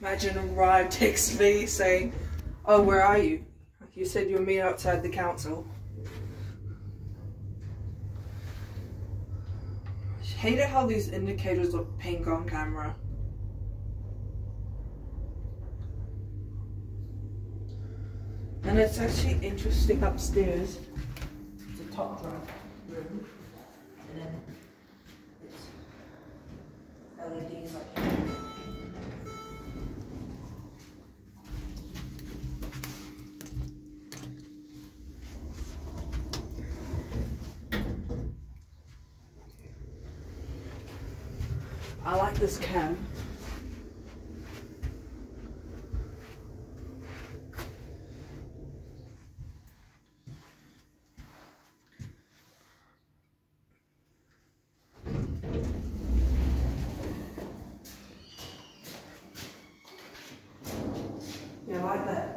Imagine a ride texts me saying, oh, where are you? You said you were meeting outside the council. I hate it how these indicators look pink on camera. And it's actually interesting upstairs. It's a top drive room. And then it's LEDs here. I like this cam. Like that.